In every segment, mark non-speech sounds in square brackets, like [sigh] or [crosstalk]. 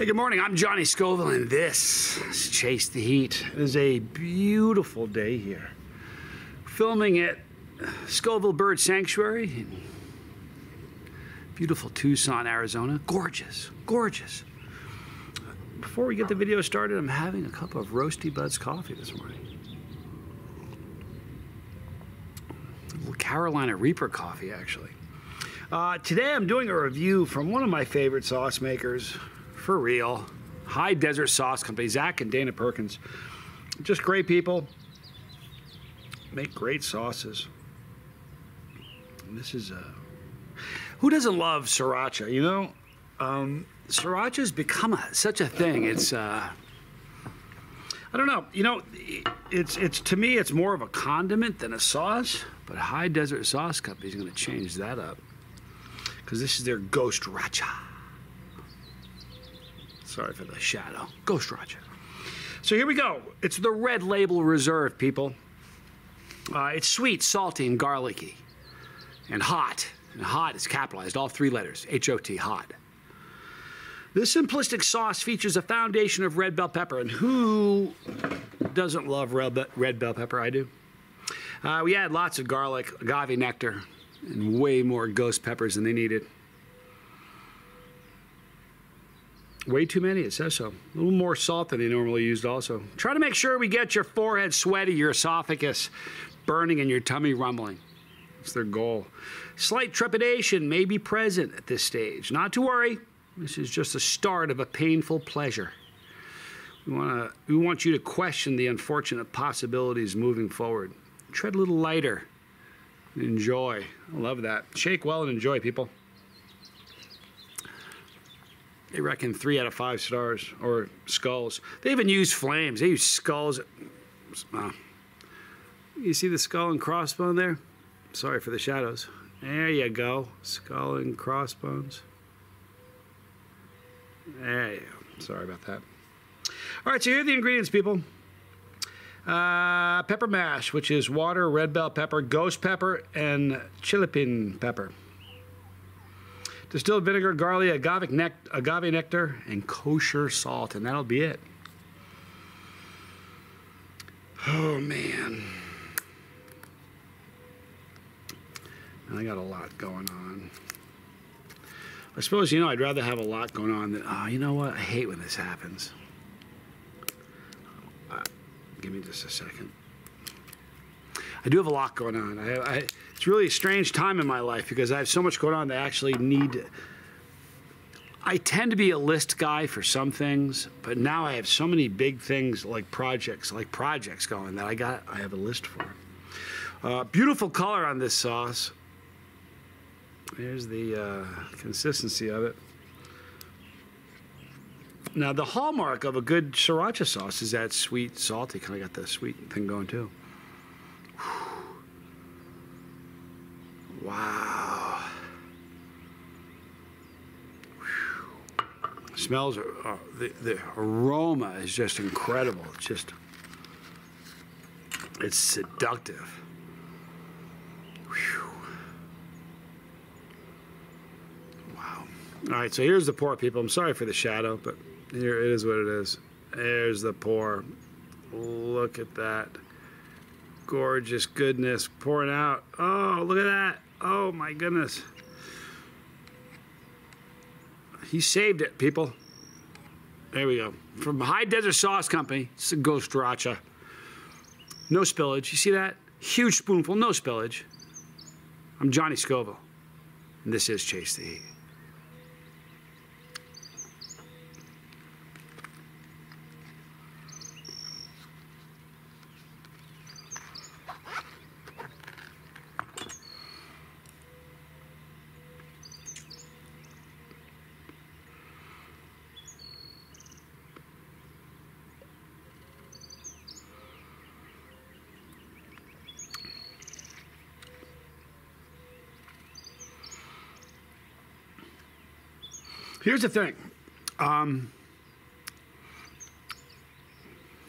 Hey, good morning. I'm Johnny Scoville, and this is Chase the Heat. It is a beautiful day here. Filming at Scoville Bird Sanctuary in beautiful Tucson, Arizona. Gorgeous, gorgeous. Before we get the video started, I'm having a cup of Roasty Buds coffee this morning. A little Carolina Reaper coffee, actually. Uh, today I'm doing a review from one of my favorite sauce makers, for real. High Desert Sauce Company, Zach and Dana Perkins. Just great people. Make great sauces. And this is uh, who doesn't love sriracha? You know, um, sriracha's become a, such a thing. It's uh, I don't know. You know, it's it's to me it's more of a condiment than a sauce. But High Desert Sauce Company is going to change that up because this is their Ghost Racha. Sorry for the shadow. Ghost Racha. So here we go. It's the Red Label Reserve, people. Uh, it's sweet, salty, and garlicky, and hot. And hot is capitalized, all three letters. H-O-T, hot. This simplistic sauce features a foundation of red bell pepper, and who doesn't love red bell pepper? I do. Uh, we add lots of garlic, agave nectar, and way more ghost peppers than they needed. Way too many, it says so. A little more salt than they normally used, also. Try to make sure we get your forehead sweaty, your esophagus burning, and your tummy rumbling. That's their goal. Slight trepidation may be present at this stage. Not to worry, this is just the start of a painful pleasure. We, wanna, we want you to question the unfortunate possibilities moving forward. Tread a little lighter. Enjoy. I love that. Shake well and enjoy, people. They reckon three out of five stars or skulls. They even use flames. They use skulls. Uh, you see the skull and crossbone there? Sorry for the shadows. There you go. Skull and crossbones. There you go. Sorry about that. All right, so here are the ingredients, people. Uh, pepper mash, which is water, red bell pepper, ghost pepper, and chiltepin pepper. Distilled vinegar, garlic, agave, nec- agave nectar, and kosher salt, and that'll be it. Oh man. I got a lot going on. I suppose, you know, I'd rather have a lot going on than, oh, you know what? I hate when this happens. Uh, give me just a second. I do have a lot going on. I, I, it's really a strange time in my life because I have so much going on that I actually need. I tend to be a list guy for some things, but now I have so many big things like projects, like projects going that I got. I have a list for. Uh, beautiful color on this sauce. There's the uh, consistency of it. Now, the hallmark of a good sriracha sauce is that sweet, salty. Kind of got the sweet thing going too. Wow. Smells, are, uh, the, the aroma is just incredible. It's just, it's seductive. Whew. Wow. All right, so here's the pour, people. I'm sorry for the shadow, but here it is what it is. There's the pour. Look at that. Gorgeous goodness pouring out. Oh, look at that. Oh, my goodness. He saved it, people. There we go. From High Desert Sauce Company, it's a Ghost Racha. No spillage. You see that? Huge spoonful, no spillage. I'm Johnny Scoville, and this is Chase the Heat. Here's the thing. Um,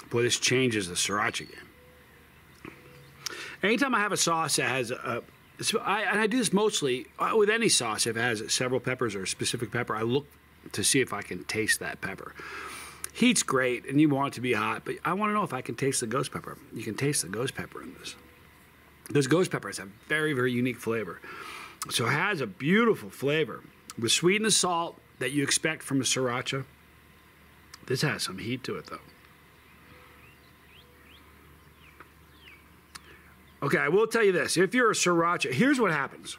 boy, this changes the sriracha game. Anytime I have a sauce that has a, I, and I do this mostly uh, with any sauce if it has several peppers or a specific pepper, I look to see if I can taste that pepper. Heat's great, and you want it to be hot, but I want to know if I can taste the ghost pepper. You can taste the ghost pepper in this. Those ghost peppers have very, very unique flavor. So it has a beautiful flavor. with sweet and the salt that you expect from a sriracha. This has some heat to it, though. Okay, I will tell you this. If you're a sriracha, here's what happens.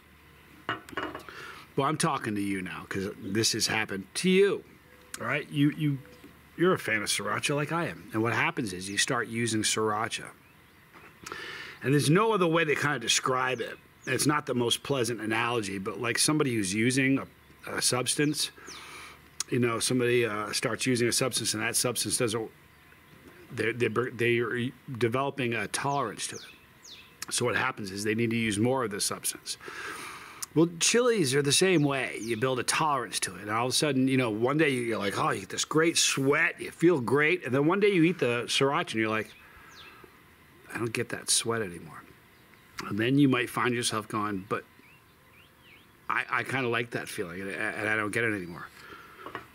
Well, I'm talking to you now because this has happened to you. All right, you you you're a fan of sriracha like I am, and what happens is you start using sriracha, and there's no other way to kind of describe it. It's not the most pleasant analogy, but like somebody who's using a, a substance, you know, somebody uh, starts using a substance, and that substance doesn't. They're, they're, they're developing a tolerance to it. So what happens is they need to use more of this substance. Well, chilies are the same way. You build a tolerance to it. And all of a sudden, you know, one day you're like, oh, you get this great sweat, you feel great. And then one day you eat the sriracha and you're like, I don't get that sweat anymore. And then you might find yourself going, but I, I kind of like that feeling and, and I don't get it anymore.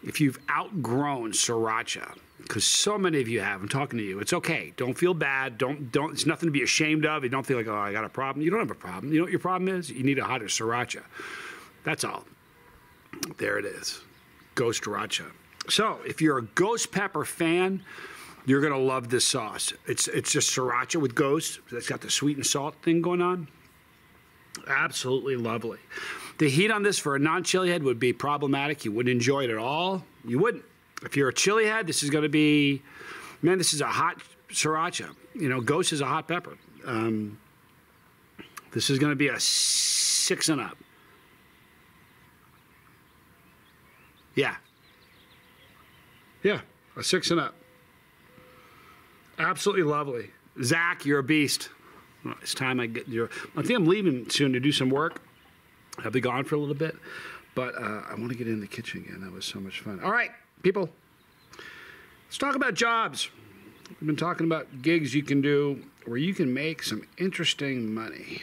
If you've outgrown sriracha, because so many of you have. I'm talking to you. It's okay. Don't feel bad. Don't don't. It's nothing to be ashamed of. You don't feel like oh I got a problem. You don't have a problem. You know what your problem is? You need a hotter sriracha. That's all. There it is. Ghost sriracha. So if you're a ghost pepper fan, you're gonna love this sauce. It's it's just sriracha with ghost. That's got the sweet and salt thing going on. Absolutely lovely. The heat on this for a non-chili head would be problematic. You wouldn't enjoy it at all. You wouldn't. If you're a chili head, this is going to be, man, this is a hot sriracha. You know, ghost is a hot pepper. Um, this is going to be a six and up. Yeah. Yeah, a six and up. Absolutely lovely. Zach, you're a beast. It's time I get your. I think I'm leaving soon to do some work. I'll be gone for a little bit, but uh, I want to get in the kitchen again. That was so much fun. All right people, let's talk about jobs. We've been talking about gigs you can do where you can make some interesting money.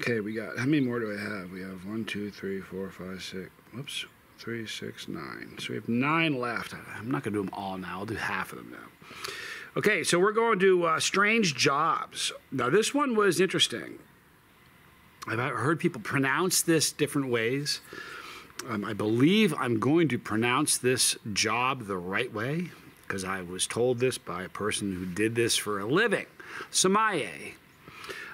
Okay, we got, how many more do I have? We have one, two, three, four, five, six, whoops, three, six, nine. So we have nine left. I'm not going to do them all now. I'll do half of them now. Okay, so we're going to uh, strange jobs. Now, this one was interesting. I've heard people pronounce this different ways. Um, I believe I'm going to pronounce this job the right way because I was told this by a person who did this for a living. Sommelier.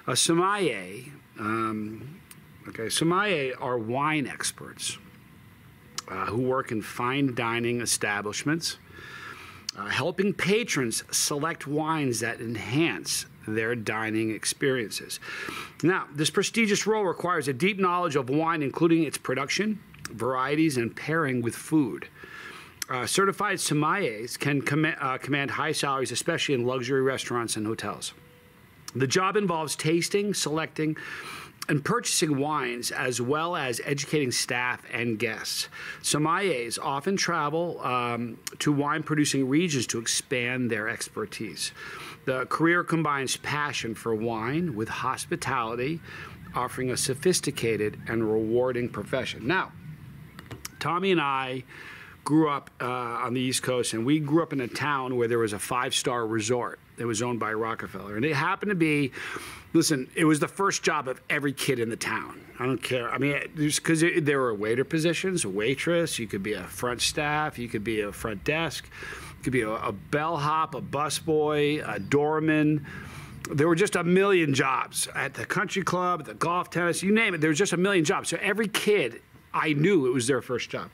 A sommelier, um, okay, sommelier are wine experts uh, who work in fine dining establishments, uh, helping patrons select wines that enhance their dining experiences. Now, this prestigious role requires a deep knowledge of wine, including its production, varieties, and pairing with food. Uh, certified sommeliers can com- uh, command high salaries, especially in luxury restaurants and hotels. The job involves tasting, selecting, and purchasing wines as well as educating staff and guests. Sommeliers often travel um, to wine producing regions to expand their expertise. The career combines passion for wine with hospitality, offering a sophisticated and rewarding profession. Now, Tommy and I grew up uh, on the East Coast, and we grew up in a town where there was a five star resort that was owned by Rockefeller. And it happened to be, listen, it was the first job of every kid in the town. I don't care. I mean, because there were waiter positions, a waitress, you could be a front staff, you could be a front desk could be a, a bellhop, a busboy, a doorman. There were just a million jobs at the country club, the golf tennis, you name it. There was just a million jobs. So every kid, I knew it was their first job.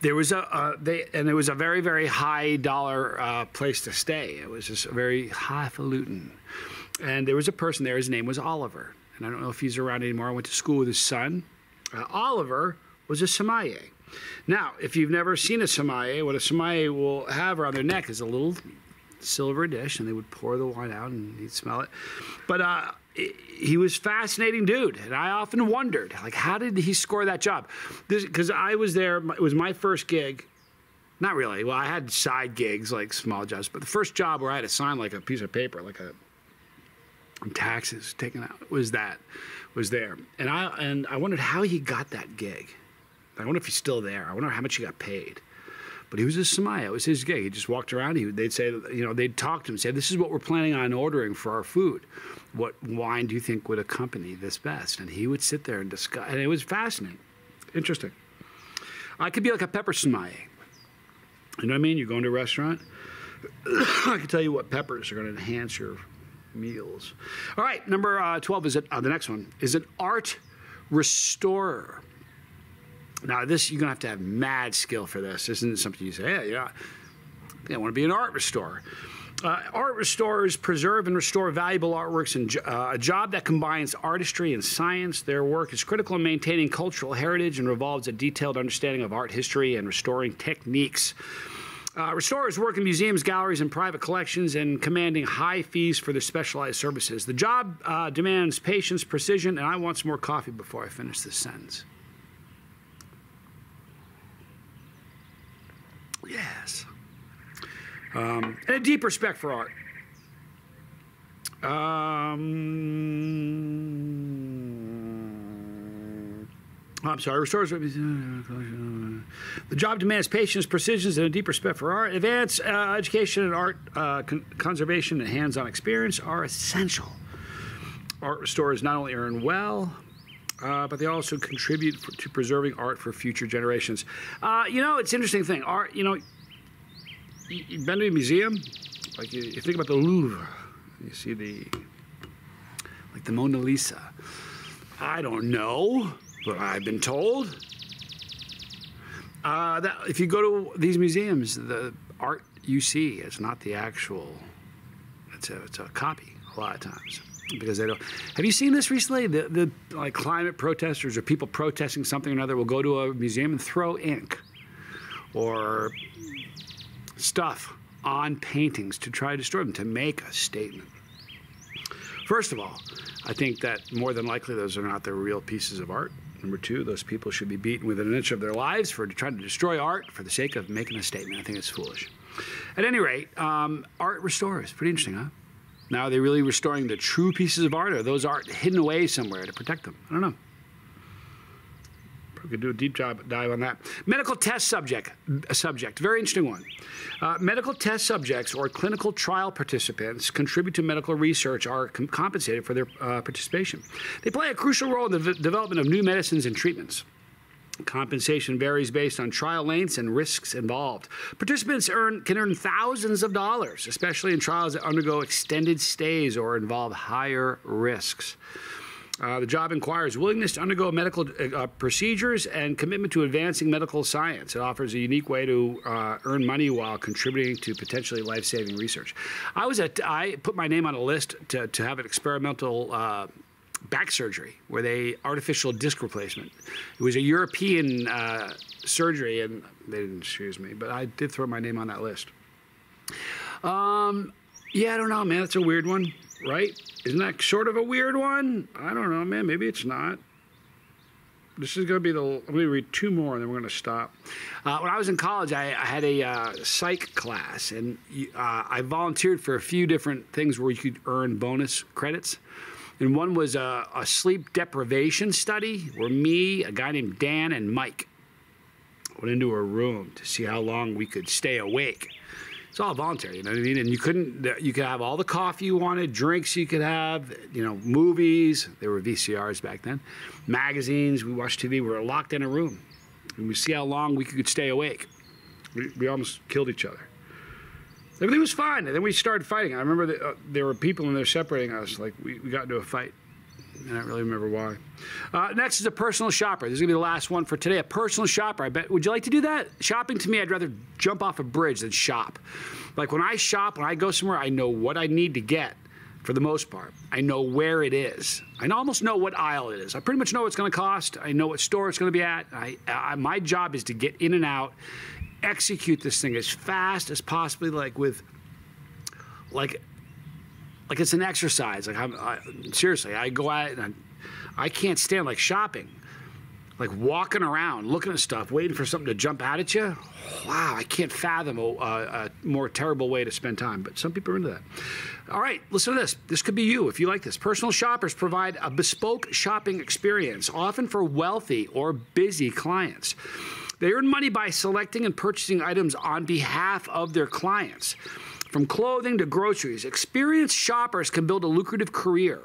There was a uh, they and it was a very very high dollar uh, place to stay. It was just very highfalutin, and there was a person there. His name was Oliver, and I don't know if he's around anymore. I went to school with his son. Uh, Oliver was a sommelier. Now, if you've never seen a sommelier, what a sommelier will have around their neck is a little silver dish, and they would pour the wine out and he'd smell it. But uh, he was fascinating dude, and I often wondered, like, how did he score that job? Because I was there, it was my first gig. Not really. Well, I had side gigs, like small jobs, but the first job where I had to sign like a piece of paper, like a taxes taken out was that was there, and I and I wondered how he got that gig. I wonder if he's still there. I wonder how much he got paid. But he was a Samaya. It was his gig. He just walked around. He, they'd say, you know, they'd talk to him, say, "This is what we're planning on ordering for our food. What wine do you think would accompany this best?" And he would sit there and discuss. And it was fascinating, interesting. I could be like a pepper Samaya. You know what I mean? You go into a restaurant. [coughs] I can tell you what peppers are going to enhance your meals. All right, number uh, 12 is it, uh, the next one is an art restorer. Now, this, you're to have to have mad skill for this. This isn't it something you say, yeah, yeah, I want to be an art restorer. Uh, art restorers preserve and restore valuable artworks and uh, a job that combines artistry and science. Their work is critical in maintaining cultural heritage and revolves a detailed understanding of art history and restoring techniques. Uh, restorers work in museums, galleries, and private collections and commanding high fees for their specialized services. The job uh, demands patience, precision, and I want some more coffee before I finish this sentence. Yes. Um, and a deep respect for art. Um, I'm sorry, restores. The job demands patience, precision, and a deep respect for art. Advanced uh, education and art uh, con- conservation and hands on experience are essential. Art restorers not only earn well, uh, but they also contribute for, to preserving art for future generations. Uh, you know, it's an interesting thing. Art, you know, you, you've been to a museum, like you, you think about the Louvre, you see the, like the Mona Lisa. I don't know, but I've been told uh, that if you go to these museums, the art you see is not the actual. It's a, it's a copy a lot of times because they don't. Have you seen this recently? The, the like climate protesters or people protesting something or another will go to a museum and throw ink or stuff on paintings to try to destroy them to make a statement. First of all, I think that more than likely those are not the real pieces of art. Number two, those people should be beaten within an inch of their lives for trying to destroy art for the sake of making a statement. I think it's foolish. At any rate, um, art restores. Pretty interesting, huh? Now, are they really restoring the true pieces of art, or those art hidden away somewhere to protect them? I don't know. We could do a deep job dive on that. Medical test subject, subject, very interesting one. Uh, medical test subjects or clinical trial participants contribute to medical research are com- compensated for their uh, participation. They play a crucial role in the development of new medicines and treatments. Compensation varies based on trial lengths and risks involved. Participants earn, can earn thousands of dollars, especially in trials that undergo extended stays or involve higher risks. Uh, the job inquires willingness to undergo medical uh, procedures and commitment to advancing medical science. It offers a unique way to uh, earn money while contributing to potentially life-saving research. I was at, I put my name on a list to, to have an experimental uh, back surgery where they artificial disc replacement. It was a European uh, surgery, and they didn't choose me, but I did throw my name on that list. Um, yeah, I don't know, man. That's a weird one, right? Isn't that sort of a weird one? I don't know, man. Maybe it's not. This is going to be the. I'm going to read two more, and then we're going to stop. Uh, when I was in college, I, I had a uh, psych class, and uh, I volunteered for a few different things where you could earn bonus credits. And one was a, a sleep deprivation study where me, a guy named Dan, and Mike went into a room to see how long we could stay awake. It's all voluntary, you know what I mean? And you couldn't, you could have all the coffee you wanted, drinks you could have, you know, movies. There were VCRs back then, magazines. We watched TV. We were locked in a room, and we see how long we could stay awake. We, we almost killed each other. Everything was fine, and then we started fighting. I remember uh, there were people in there separating us. Like we, we got into a fight. And I don't really remember why. Uh, next is a personal shopper. This is gonna be the last one for today. A personal shopper. I bet. Would you like to do that? Shopping to me, I'd rather jump off a bridge than shop. Like when I shop, when I go somewhere, I know what I need to get. For the most part, I know where it is. I almost know what aisle it is. I pretty much know what it's going to cost. I know what store it's going to be at. I, I, my job is to get in and out, execute this thing as fast as possibly, like with, like like it's an exercise. Like I'm I, seriously, I go out and I, I can't stand like shopping. like walking around, looking at stuff, waiting for something to jump out at you. Wow, I can't fathom a, a, more terrible way to spend time, but some people are into that. All right, listen to this. This could be you if you like this. Personal shoppers provide a bespoke shopping experience, often for wealthy or busy clients. They earn money by selecting and purchasing items on behalf of their clients. From clothing to groceries, experienced shoppers can build a lucrative career.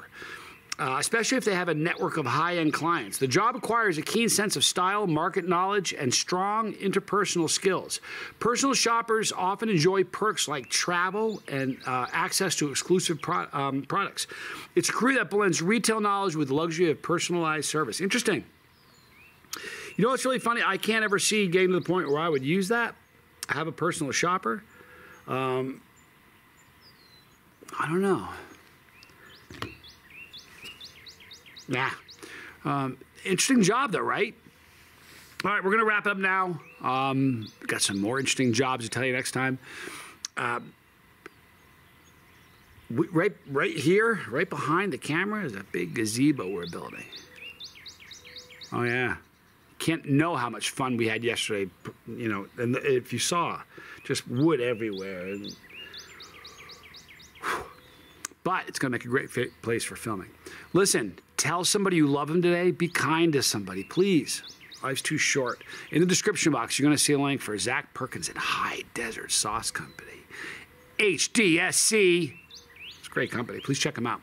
Uh, especially if they have a network of high end clients. The job requires a keen sense of style, market knowledge, and strong interpersonal skills. Personal shoppers often enjoy perks like travel and uh, access to exclusive pro- um, products. It's a career that blends retail knowledge with luxury of personalized service. Interesting. You know what's really funny? I can't ever see getting to the point where I would use that. I have a personal shopper. Um, I don't know. Nah. Um, interesting job, though, right? All right, we're going to wrap up now. Um, got some more interesting jobs to tell you next time. Uh, we, right, right here, right behind the camera, is a big gazebo we're building. Oh yeah, can't know how much fun we had yesterday. You know, and if you saw, just wood everywhere. And, [sighs] but it's going to make a great place for filming. Listen, tell somebody you love them today. Be kind to somebody, please. Life's too short. In the description box, you're going to see a link for Zach Perkins at High Desert Sauce Company. HDSC. It's a great company. Please check them out.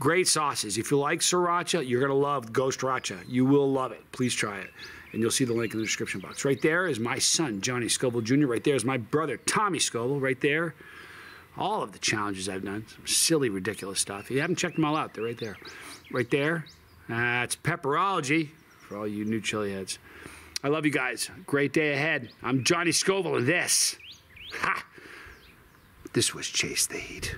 Great sauces. If you like sriracha, you're going to love Ghost Racha. You will love it. Please try it. And you'll see the link in the description box. Right there is my son, Johnny Scoville Jr. Right there is my brother, Tommy Scoville. Right there all of the challenges I've done. Some silly, ridiculous stuff. If you haven't checked them all out, they're right there. Right there. That's Pepperology for all you new chili heads. I love you guys. Great day ahead. I'm Johnny Scoville, and this, ha, this was Chase the Heat.